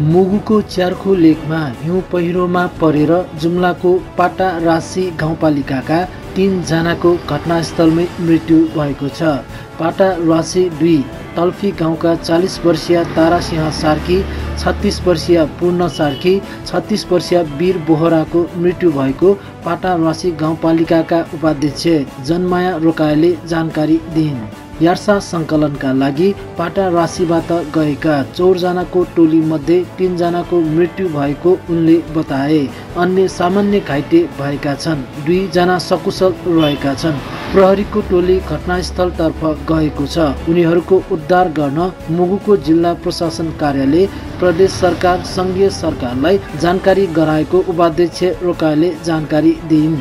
मुगुको च्यार्खो लेकमा हिउँ पहिरोमा परेर जुम्लाको पाटा रासी गाउँपालिकाका तिनजनाको घटनास्थलमै मृत्यु भएको छ। पाटा रासी दुई तल्फी गाउँका चालिस वर्षीय तारासिंह सार्की छत्तिस वर्षीय पूर्ण सार्की छत्तिस वर्षीय वीर बोहराको मृत्यु भएको पाटा रासी गाउँपालिकाका उपाध्यक्ष जनमाया रोकायले जानकारी दिइन्। यार्सा सङ्कलनका लागि पाटा राशिबाट गएका चौरजनाको टोलीमध्ये तिनजनाको मृत्यु भएको उनले बताए। अन्य सामान्य घाइते भएका छन्। दुईजना सकुशल रहेका छन्। प्रहरीको टोली घटनास्थलतर्फ गएको छ। उनीहरूको उद्धार गर्न मुगुको जिल्ला प्रशासन कार्यालय प्रदेश सरकार सङ्घीय सरकारलाई जानकारी गराएको उपाध्यक्ष रोकाले जानकारी दिइन्।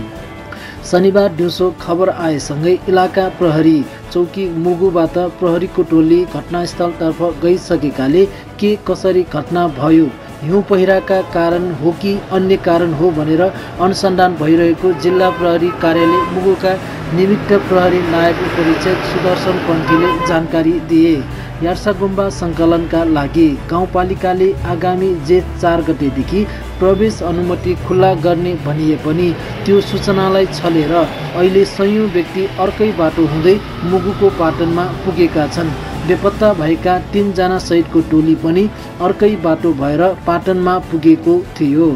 शनिबार दिउँसो खबर आएसँगै इलाका प्रहरी चौकी मुगुबाट प्रहरीको टोली घटनास्थलतर्फ गइसकेकाले के कसरी घटना भयो हिउँ पहिराका कारण हो कि अन्य कारण हो भनेर अनुसन्धान भइरहेको जिल्ला प्रहरी कार्यालय मुगुका निमित्त प्रहरी नायक उपरीक्षक सुदर्शन पन्थीले जानकारी दिए। यार्सा गुम्बा सङ्कलनका लागि गाउँपालिकाले आगामी जेठ चार गतेदेखि प्रवेश अनुमति खुल्ला गर्ने भनिए पनि त्यो सूचनालाई छलेर अहिले सयौँ व्यक्ति अर्कै बाटो हुँदै मुगुको पाटनमा पुगेका छन्। बेपत्ता भएका तिनजना सहितको टोली पनि अर्कै बाटो भएर पाटनमा पुगेको थियो।